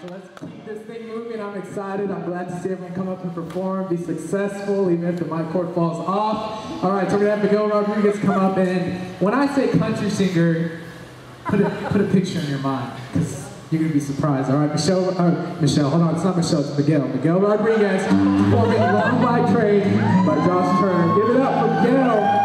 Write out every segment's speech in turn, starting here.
so let's keep this thing moving. I'm excited. I'm glad to see everyone come up and perform, be successful, even if the mic cord falls off. All right, so we're gonna have Miguel Rodriguez come up, and when I say country singer, put a, put a picture in your mind, because you're gonna be surprised. All right, Michelle, uh, Michelle, hold on, it's not Michelle, it's Miguel. Miguel Rodriguez, performing Long Black Train by Josh Turner. Give it up for Miguel.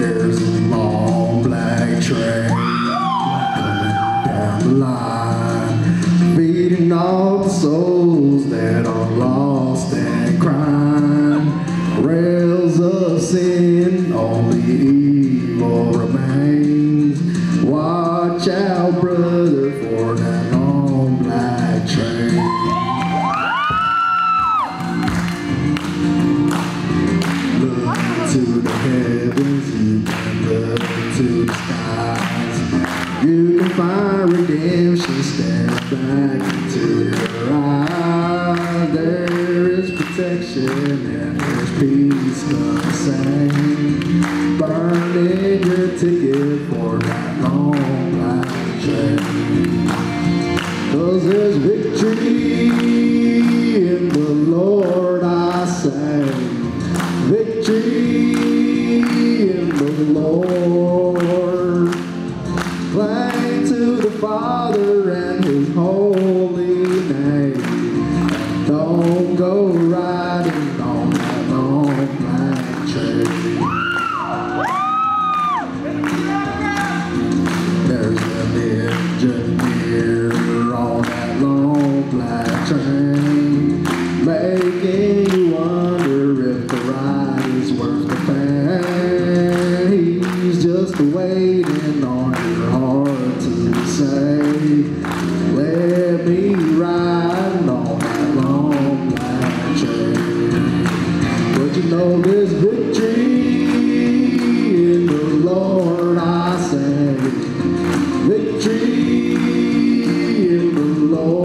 There's a long black train coming down the line, feeding all the souls You can find redemption staring back into your eyes. There is protection and there's peace the same. Burning your ticket for that long black train. Cause there's victory in the Lord, I say. Victory in the Lord. Victory in the Lord, I say. Victory in the Lord.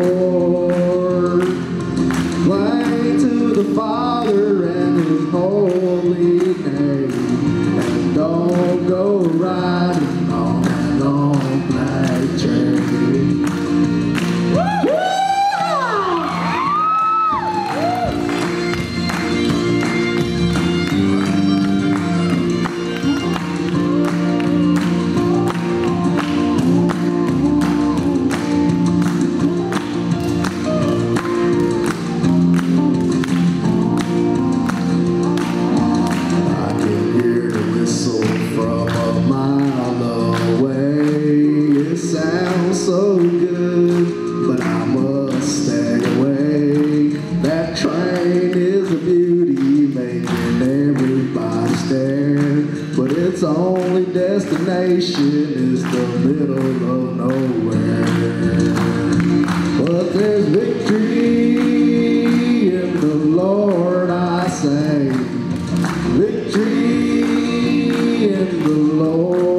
To the Father and His holy name. And don't go riding But its only destination is the middle of nowhere. But there's victory in the Lord, I say. Victory in the Lord.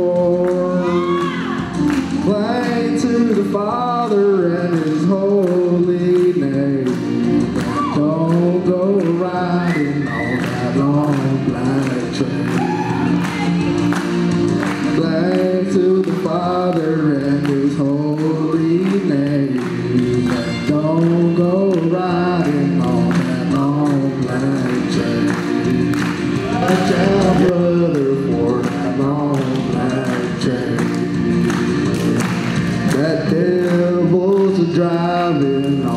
For that devil's a drive.